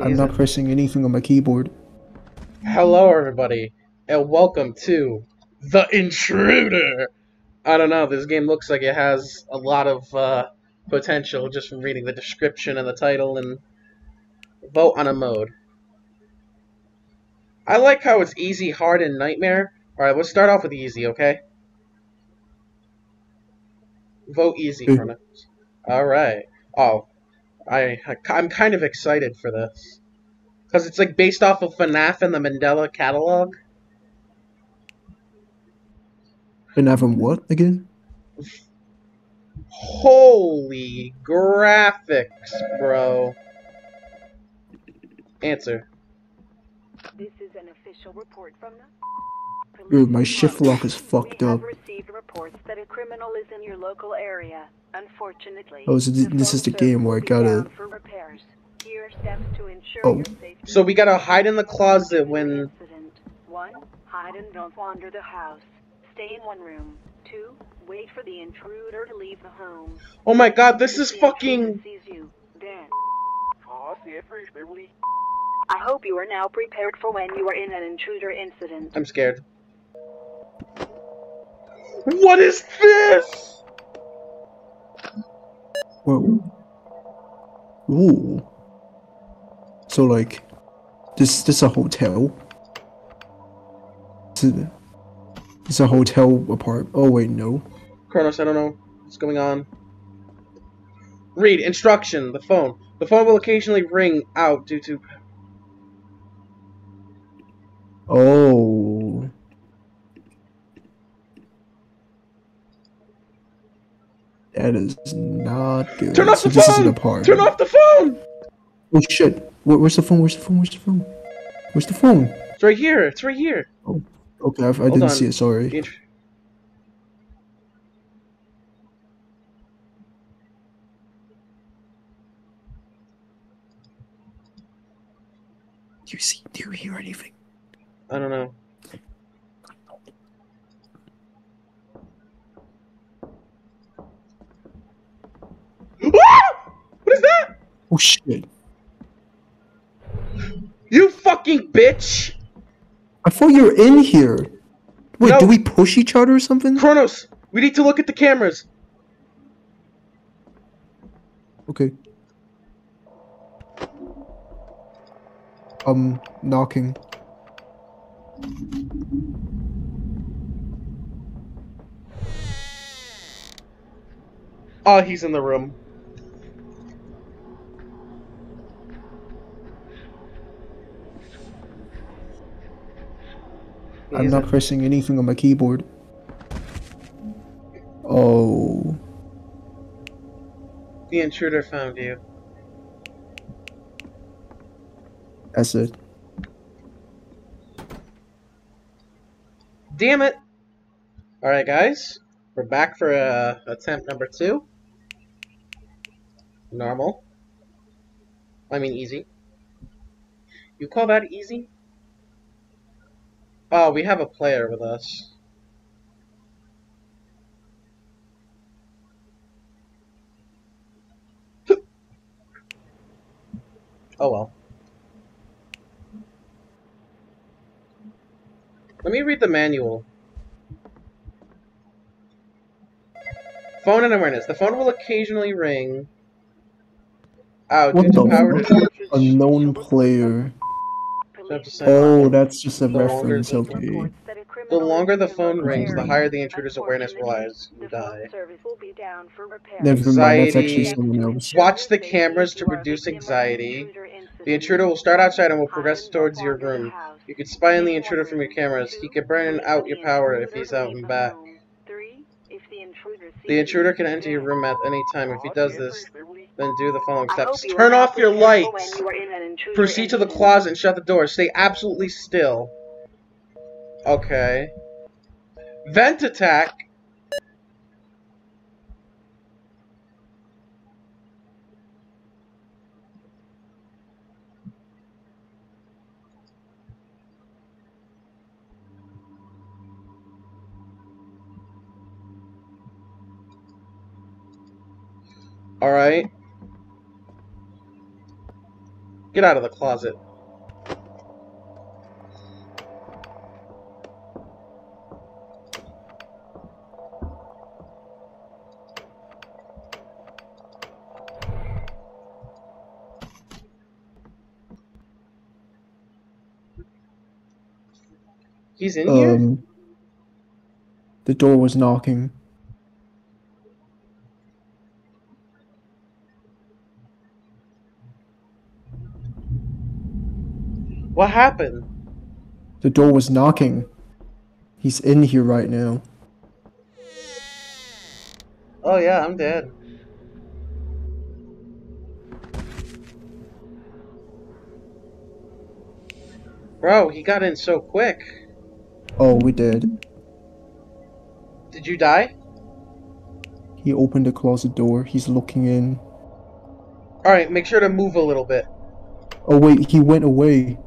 I'm not pressing anything on my keyboard. Hello, everybody, and welcome to The Intruder. I don't know, this game looks like it has a lot of uh, potential just from reading the description and the title and vote on a mode. I like how it's easy, hard, and nightmare. Alright, let's start off with easy, okay? Vote easy Okay. from. Alright. Oh, I, I'm kind of excited for this. Because it's like based off of FNAF and the Mandela Catalogue. FNAF And what again? Holy graphics, bro. Answer. This is an official report from the Dude, my shift lock is fucked up. have received that a criminal is in your local area. Unfortunately, Oh, so th- this is the game where I gotta- down for repairs. Here are steps to ensure Oh. So we gotta hide in the closet when. One, hide and don't wander the house. Stay in one room. Two, wait for the intruder to leave the home. Oh my god, this is fucking. Sees you, then. I hope you are now prepared for when you are in an intruder incident. I'm scared. What is this? Whoa. Ooh. So like, this this a hotel? Is it, it's a hotel apart. Oh wait, no. Kronos, I don't know what's going on. Read instruction. The phone. The phone will occasionally ring out due to. Oh. That is not good. Turn off the this phone. isn't a part. Turn off the phone. Oh shit! Where, where's the phone? Where's the phone? Where's the phone? Where's the phone? It's right here. It's right here. Oh, Okay, I, I didn't on. see it. Sorry. Do you see? Do you hear anything? I don't know. Ah! What is that? Oh shit! You fucking bitch! I thought you were in here. Wait, No. do we push each other or something? Kronos, we need to look at the cameras. Okay. Um, knocking. Oh, he's in the room. I'm not pressing anything on my keyboard. Oh. The intruder found you. That's it. Damn it! Alright, guys. We're back for uh, attempt number two. Normal. I mean, easy. You call that easy? Oh, we have a player with us. oh well. Let me read the manual. Phone and awareness. The phone will occasionally ring. Out What to the power? Unknown player. Have to say- Oh, that's just a The reference. the- Okay. The longer the phone rings, the higher the intruder's awareness lies. You die. Never mind. That's actually Anxiety. someone else. Watch the cameras to reduce anxiety. The intruder will start outside and will progress towards your room. You can spy on the intruder from your cameras. He can burn out your power if he's out and back. The intruder can enter your room at any time. If he does this, then do the following steps. Turn off your lights! Proceed to the closet and shut the door. Stay absolutely still. Okay. Vent attack. Alright. Get out of the closet. He's in here? Um, the door was knocking. What happened? The door was knocking. He's in here right now. Oh yeah, I'm dead. Bro, he got in so quick. Oh, we did. Did you die? He opened the closet door. He's looking in. Alright, make sure to move a little bit. Oh wait, he went away.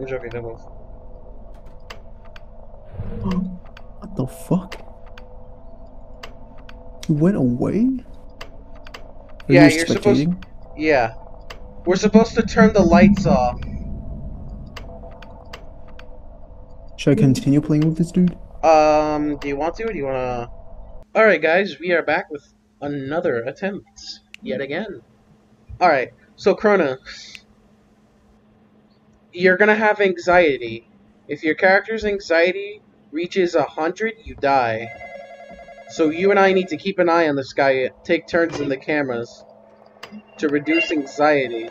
I'm joking, don't. What the fuck? He went away? Are Yeah, you you're supposed-? Yeah. We're supposed to turn the lights off. Should I continue playing with this dude? Um, do you want to? Or do you wanna? Alright, guys, we are back with another attempt. Yet again. Alright, so Krona. You're gonna have anxiety. If your character's anxiety reaches a hundred, you die. So you and I need to keep an eye on this guy, take turns in the cameras to reduce anxiety.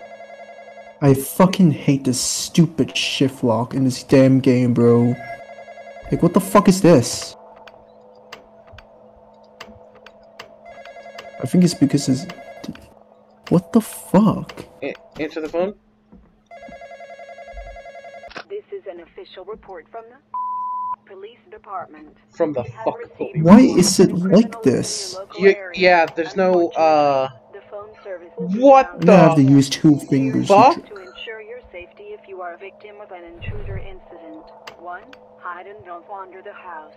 I fucking hate this stupid shift lock in this damn game, bro. Like, what the fuck is this? I think it's because it's... What the fuck? A- answer the phone. This is an official report from the police department. From the fuck police. Why is it like this? your You, yeah, there's no, uh... The phone service What the- Now I have to use two fingers. to fuck? To ensure your safety if you are a victim of an intruder incident. 1. Hide and don't wander the house.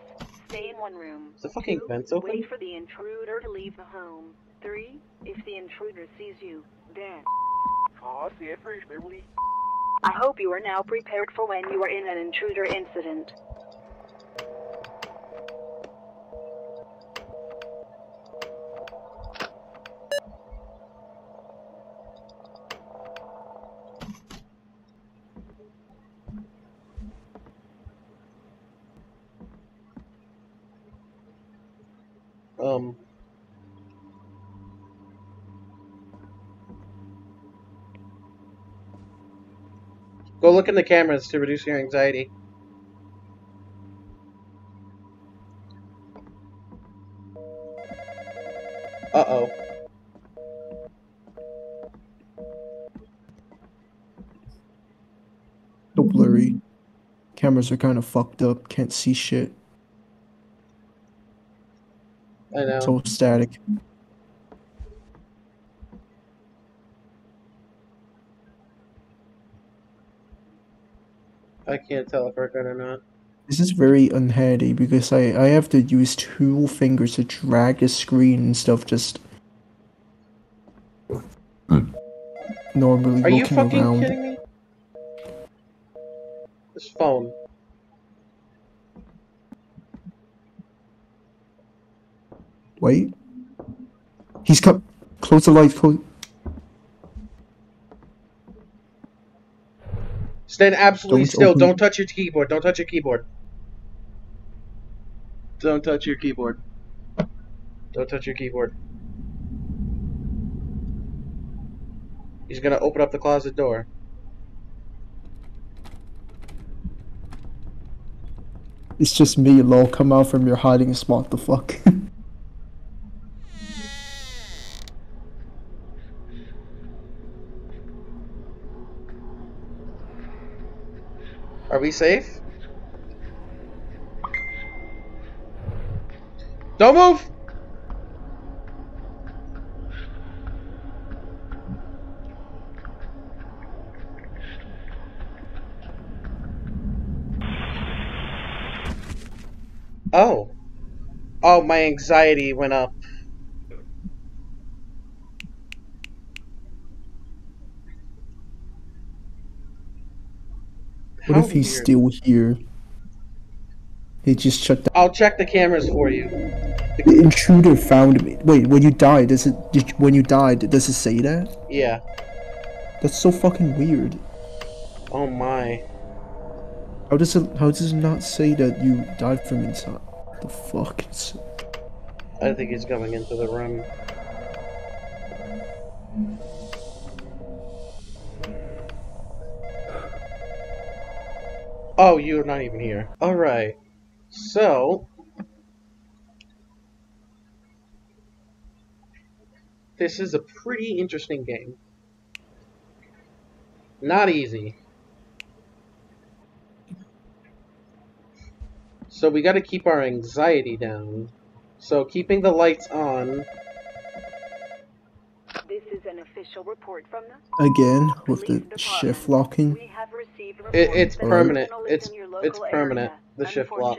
Stay in one room. Is the fucking Two, vents open? Wait for the intruder to leave the home. 3. If the intruder sees you, then. I hope you are now prepared for when you are in an intruder incident. Go look in the cameras to reduce your anxiety. Uh oh. So blurry. Cameras are kind of fucked up. Can't see shit. I know. So static. I can't tell if we're good or not. This is very unhandy because I, I have to use two fingers to drag the screen and stuff just normally Are you looking fucking around. kidding me? This phone. Wait. He's come. Close the lights. Close. Stand absolutely Don't still. open- Don't touch your keyboard. Don't touch your keyboard. Don't touch your keyboard. Don't touch your keyboard. He's gonna open up the closet door. It's just me, lol. Come out from your hiding spot. The fuck. Are we safe? Don't move! Oh. Oh, my anxiety went up. What if he's still here? He just shut down. I'll check the cameras for you. The intruder found me. Wait, when you died, does it? Did when you died, does it say that? Yeah. That's so fucking weird. Oh my. How does it? How does it not say that you died from inside? The fuck? It's, I think he's coming into the room. Oh, you're not even here. Alright. So. This is a pretty interesting game. Not easy. So we gotta keep our anxiety down. So keeping the lights on. This is an official report from the again with the shift locking. We have received It- it's that permanent. It's- it's permanent, area. the shift lock.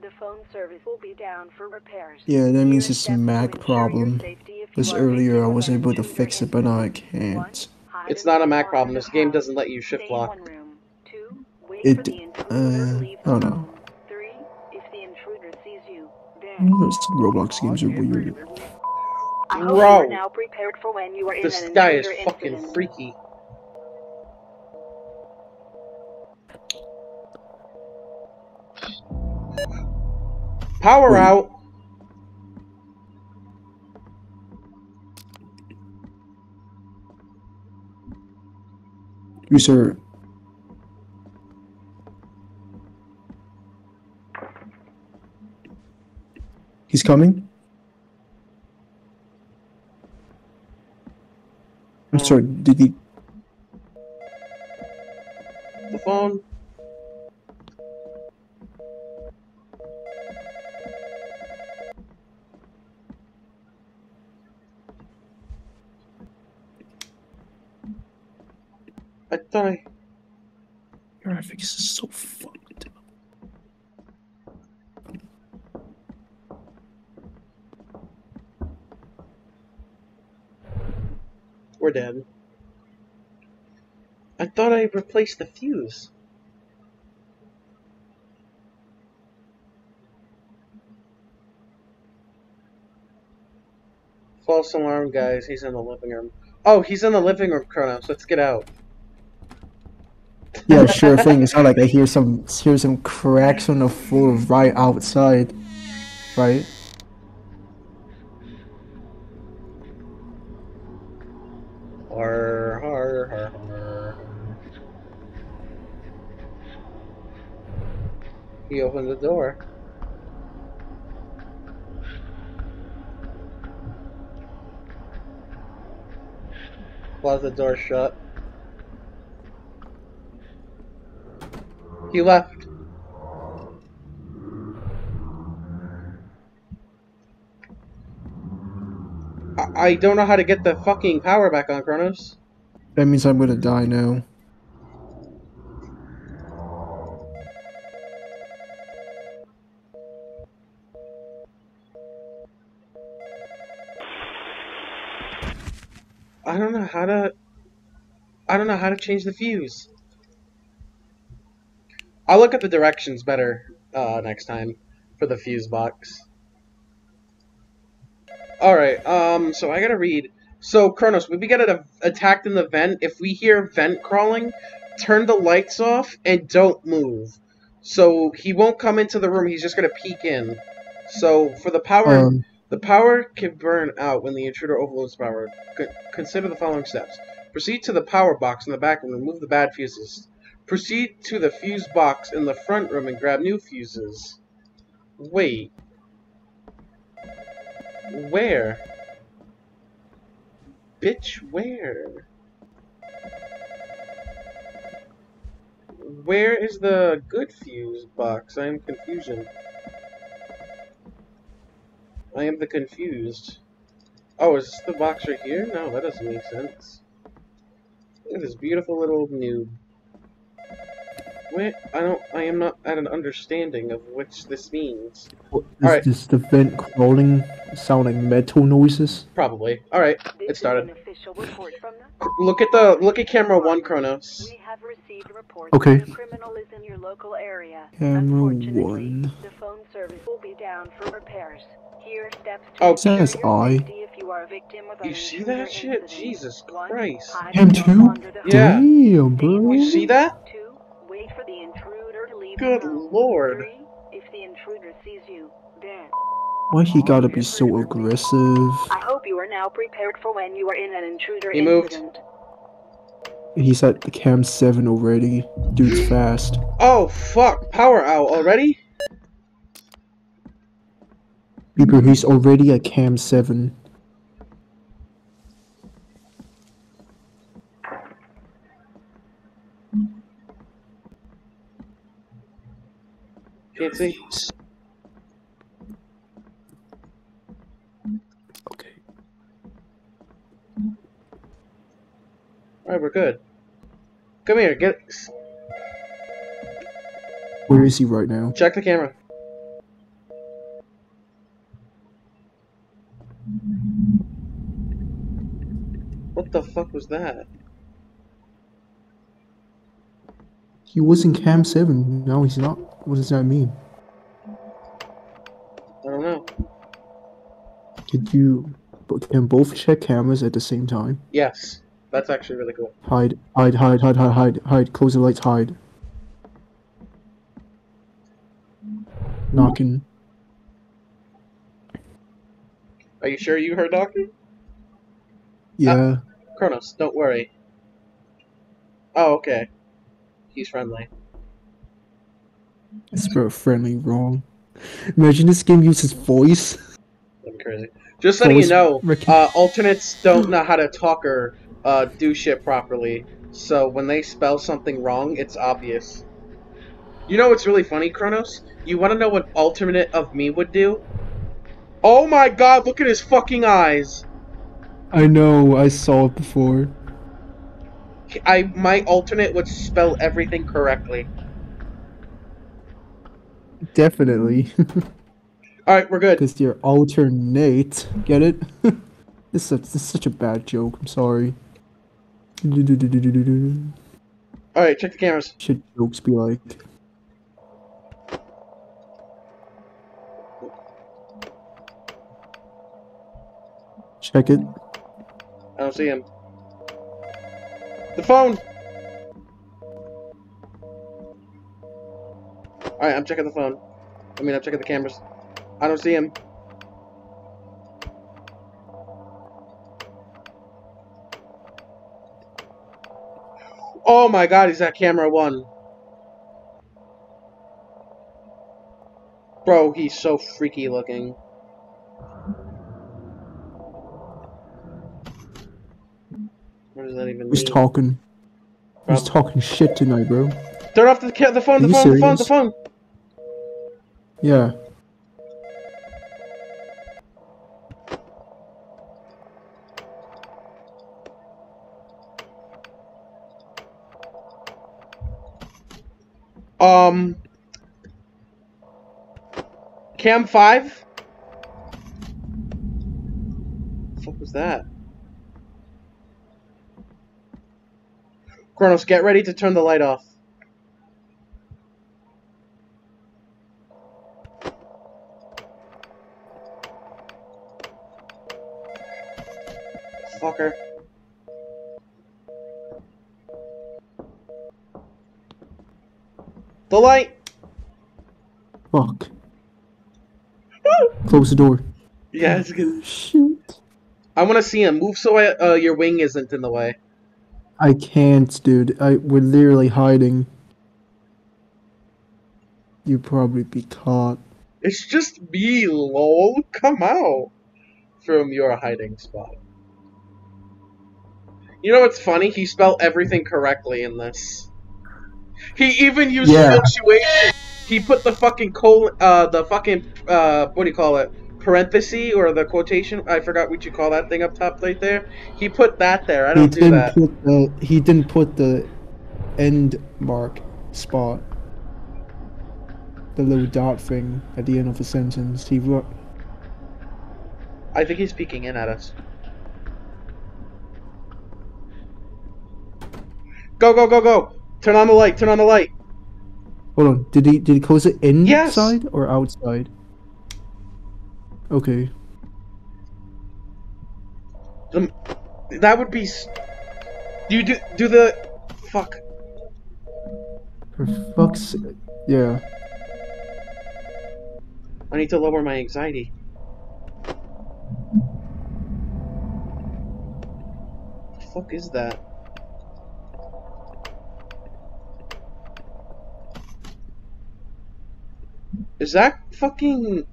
The phone service will be down for repairs. Yeah, that means it's a Mac problem. safety Because earlier I was able to fix it, but now I can't. It's not a Mac problem. This game doesn't let you shift lock. one room. Two, wait It- for the intruder uh, to leave I don't the know. home. Three, if the intruder sees you, Those Roblox games are weird. I hope you are now prepared for when you are in This an guy is fucking incident. freaky. Power hmm. out. You sir. He's coming? I'm sorry, did he. The phone. I thought I. Graphics is so fucked. We're dead. I replaced the fuse. False alarm, guys. He's in the living room. Oh, he's in the living room, Kronos. Let's get out. Yeah, sure thing. It's not like I hear some hear some cracks on the floor right outside. Right? He opened the door. Close the door shut. He left. I, I don't know how to get the fucking power back on, Kronos. That means I'm gonna die now. I don't know how to. I don't know how to change the fuse. I'll look at the directions better uh, next time for the fuse box. All right. Um. So I gotta read. So Kronos, when we get attacked in the vent, if we hear vent crawling, turn the lights off and don't move. So he won't come into the room. He's just gonna peek in. So for the power. Um, The power can burn out when the intruder overloads power. C- consider the following steps. Proceed to the power box in the back and remove the bad fuses. Proceed to the fuse box in the front room and grab new fuses. Wait. Where? Bitch, where? Where is the good fuse box? I am confusion. I am the confused. Oh, is this the box right here? No, that doesn't make sense. Look at this beautiful little noob. Wait, I don't. I am not at an understanding of which this means. is Alright. this the vent crawling sounding metal noises? Probably. All right. This It started. Is an official report from the Look at the. Look at camera one, Kronos. We have received received a report Okay. that a criminal is in your local area. Camera Unfortunately, one. the phone service will be down for repairs. Here are steps to Oh. ensure Says I. you are a victim of You an see that shit? Jesus Christ. Him Cam and don't two? wander the Yeah. Damn, bro. You see that? Wait for the intruder to leave Good lord. If the intruder sees you, then. Why he gotta be so aggressive? I hope you are now prepared for when you are in an intruder He moved. incident. He's at the cam seven already. Dude's fast. Oh fuck! Power out already? Beeper, he's already at cam seven. Can't see. Okay. Alright, we're good. Come here, get Where is he right now? check the camera. What the fuck was that? He was in cam seven. No, he's not. What does that mean? I don't know. Did you? but Can both check cameras at the same time? Yes, that's actually really cool. Hide, hide, hide, hide, hide, hide, hide. Close the lights. Hide. Knocking. Are you sure you heard Doctor? Yeah. Kronos, don't worry. Oh, okay. He's friendly. I spelled friendly wrong. Imagine this game uses voice. That'd be crazy. Just letting you know, uh, alternates don't know how to talk or uh, do shit properly. So when they spell something wrong, it's obvious. You know what's really funny, Kronos? You want to know what alternate of me would do? Oh my god, look at his fucking eyes! I know. I saw it before. I my alternate would spell everything correctly. Definitely. All right, we're good. Because you're alternate. Get it? this, is such, this is such a bad joke. I'm sorry. All right, check the cameras. Should jokes be like? Check it. I don't see him. The phone. All right, I'm checking the phone. I mean, I'm checking the cameras. I don't see him. Oh my god, he's at camera one. Bro, he's so freaky looking. What does that even Who's mean? talking? Who's talking shit tonight, bro? Turn off the ca- the phone, the Are you phone, the phone, the phone. Yeah. Um, Cam five. The fuck was that? Kronos, get ready to turn the light off. Fucker. The light. Fuck. Close the door. Yeah, it's good. Shoot. I want to see him. Move so I, uh, your wing isn't in the way. I can't, dude. I we're literally hiding. You'd probably be caught. It's just me, lol. Come out from your hiding spot. You know what's funny? He spelled everything correctly in this. He even used Yeah. punctuation. He put the fucking colon, uh, the fucking, uh, what do you call it? Parenthesis or the quotation? I forgot what you call that thing up top right there. He put that there. I don't do didn't that. put the he didn't put the end mark spot. The little dot thing at the end of a sentence. He wrote I think he's peeking in at us. Go, go, go, go! Turn on the light. Turn on the light. Hold on. Did he did he close it Yes. inside or outside? Okay. The, that would be. Do you do do the fuck? For fuck's. Yeah. I need to lower my anxiety. The fuck is that? Is that fucking?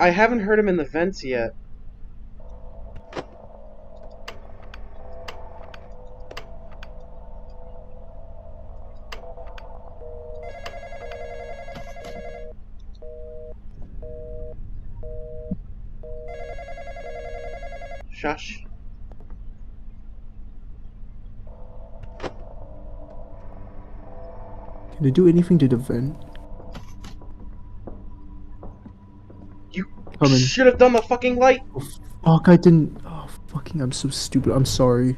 I haven't heard him in the vents yet. Shush. Can I do anything to the vent? Coming. should have done the fucking light. Fuck, I didn't. Oh, fucking, I'm so stupid. I'm sorry.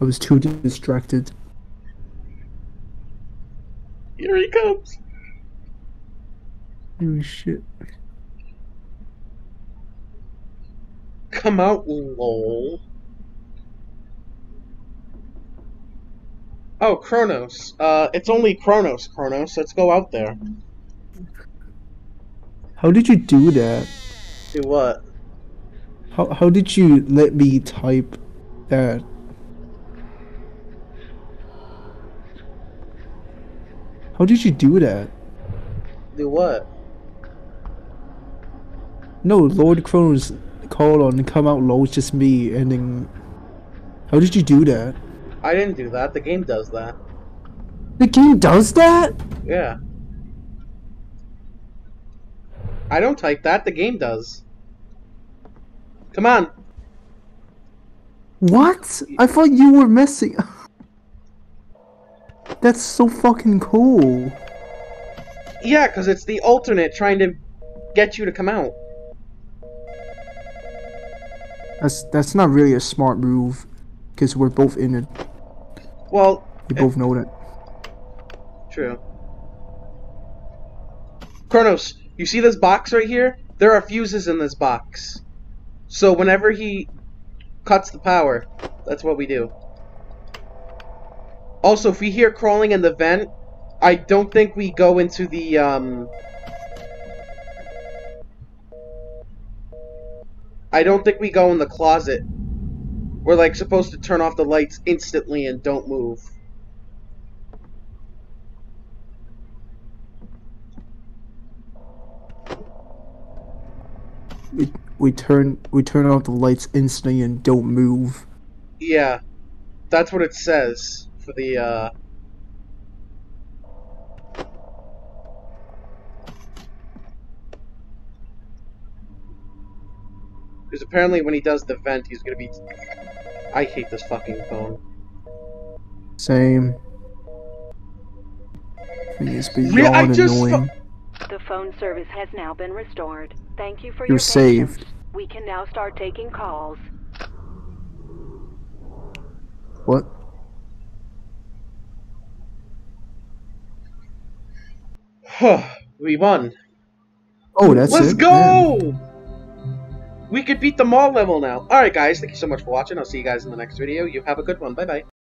I was too distracted. Here he comes. Holy shit. Come out, lol. Oh, Kronos. Uh, it's only Kronos, Kronos. Let's go out there. How did you do that? Do what? How, how did you let me type that? How did you do that? Do what? No, Lord Kronos call on and come out low, it's just me, and then. How did you do that? I didn't do that. The game does that. The game does that? Yeah. I don't type that. The game does. Come on. What? I thought you were messing. That's so fucking cool. Yeah, because it's the alternate trying to get you to come out. That's that's not really a smart move, because we're both in it. Well, We both know that. True. Kronos, you see this box right here? There are fuses in this box. So whenever he cuts the power, that's what we do. Also, if we hear crawling in the vent, I don't think we go into the, um... I don't think we go in the closet. We're, like, supposed to turn off the lights instantly and don't move. We, we turn we turn off the lights instantly and don't move. Yeah, that's what it says for the. uh... Because apparently, when he does the vent, he's gonna be. I hate this fucking phone. Same. Thing is beyond I just annoying. The phone service has now been restored. Thank you for You're your patience. saved. We can now start taking calls. What? we won. Oh, that's Let's it. go! man. We could beat the mall level now. Alright, guys, thank you so much for watching. I'll see you guys in the next video. You have a good one. Bye bye.